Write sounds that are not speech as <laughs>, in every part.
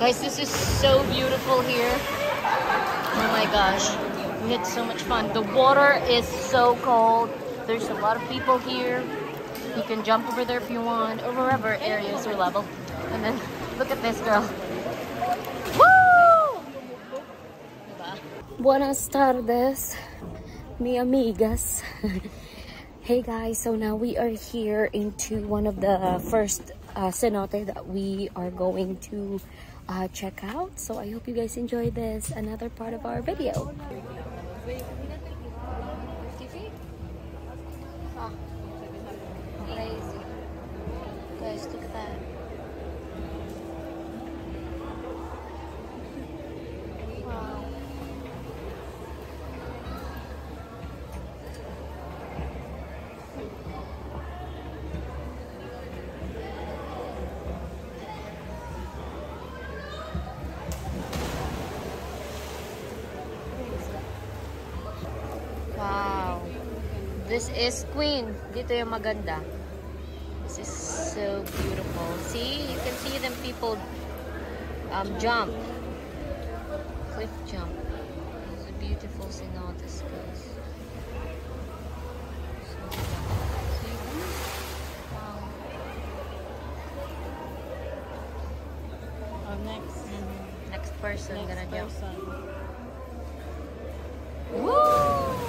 Guys, this is so beautiful here. Oh my gosh. We had so much fun. The water is so cold. There's a lot of people here. You can jump over there if you want, or wherever areas are level. And then look at this girl. Buenas tardes, mi amigas. <laughs> hey guys, so now we are here into one of the first uh, cenote that we are going to uh, check out. So I hope you guys enjoy this, another part of our video. This is Queen. Dito yung maganda. This is so beautiful. See? You can see them people um, jump. Cliff jump. It's a beautiful cenotes, guys. So, see them? Wow. Our next, Next person next gonna jump. person. Woo!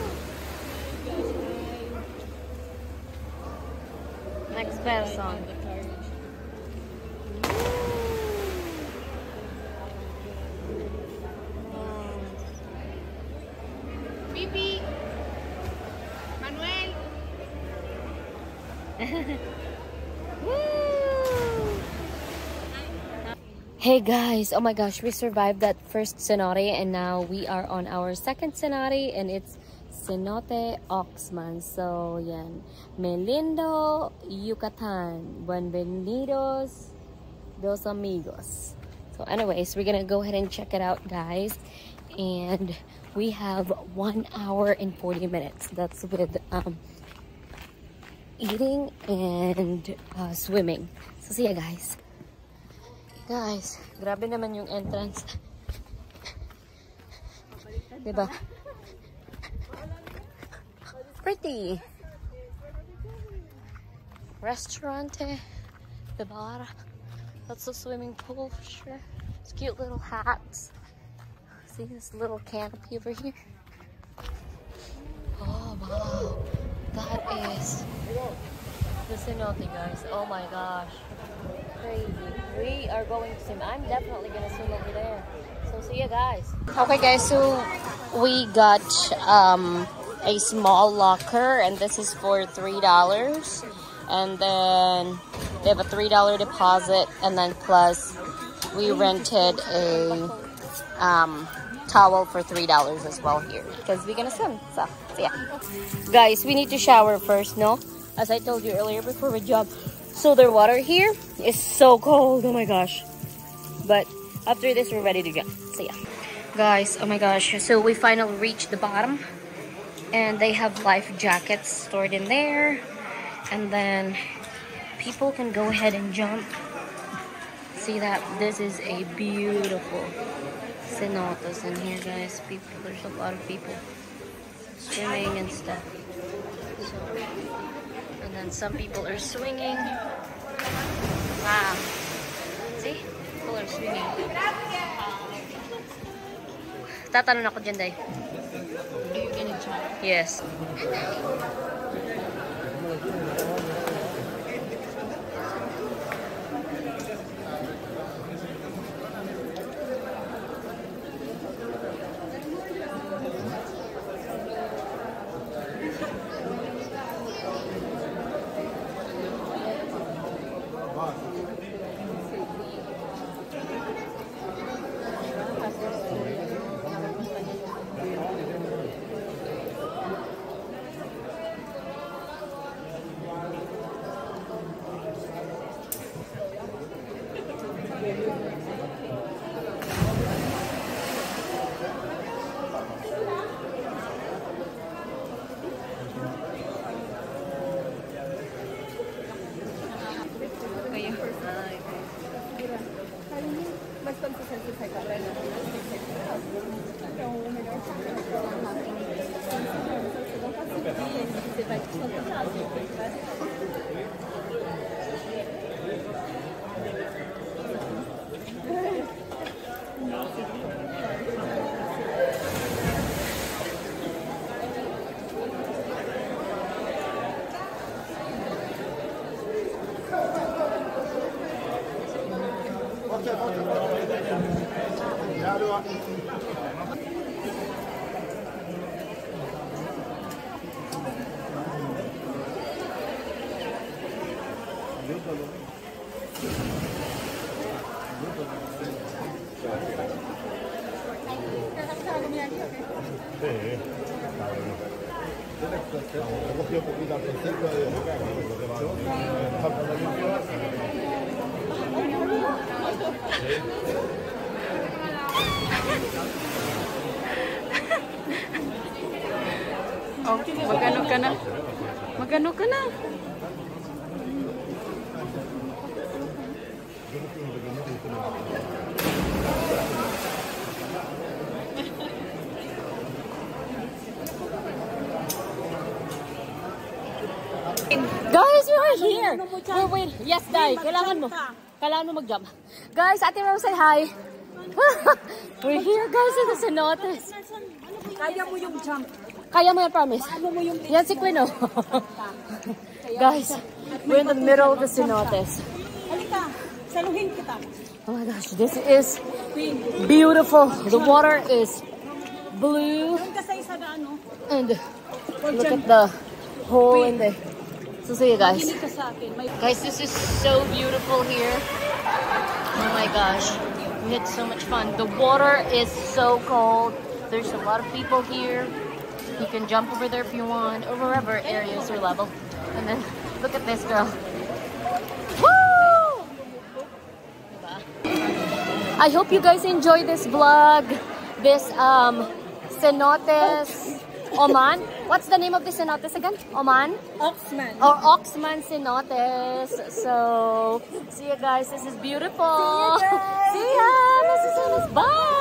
Next person. Pipi. Manuel. <laughs> Hey guys, oh my gosh, we survived that first cenote and now we are on our second cenote and it's Cenote Oxman. So, yan. Melindo, Yucatan. Bienvenidos, dos amigos. So anyways, we're gonna go ahead and check it out, guys. And we have one hour and 40 minutes. That's with um, eating and uh, swimming. So see ya, guys. Guys, grabe naman yung entrance. diba? Pretty. Restaurante. The bar. Lots of swimming pool for sure. It's cute little hats. See this little canopy over here? Oh, wow. That is the cenote, guys. Oh my gosh crazy. We are going to swim. I'm definitely gonna swim over there. So see you guys. Okay guys, so we got um, a small locker and this is for three dollars. And then they have a three dollar deposit and then plus we rented a um, towel for three dollars as well here because we're gonna swim. So, so yeah. Guys, we need to shower first, no? As I told you earlier before we jump. So their water here is so cold. Oh my gosh. But after this, we're ready to go. So yeah. Guys, oh my gosh. So we finally reached the bottom. And they have life jackets stored in there. And then people can go ahead and jump. See that? This is a beautiful cenotes in here, guys. People, there's a lot of people swimming and stuff. So, and then some people are swinging. Wow. See? People are swinging. Tatanong ako dyan, Day. Are you gonna jump? Yes. Oh, magano ka na? Magano ka na? Guys, we are here. We're wait. Yes, Dai. Kailangan mo. Kailangan mo mag-jump. Guys, Ate Rose, say hi. <laughs> We're here, guys, in the cenotes. Kaya mo yung jump. Kaya mo yan, promise. Yan si Quino. <laughs> guys, we're in the middle of the cenotes. Halika, saluhin kita. Oh my gosh, this is beautiful. The water is blue ano, and look at the hole in the... So see you guys. hindi ka sa akin. May Guys, this is so beautiful here. Oh my gosh. We had so much fun. The water is so cold. There's a lot of people here. You can jump over there if you want, or wherever areas are level. And then look at this girl. Woo! I hope you guys enjoy this vlog. This um cenotes Oman. What's the name of the cenotes again? Oman? Oxman. or Oxman cenotes. So, see you guys. This is beautiful. See you guys. See ya. Bye.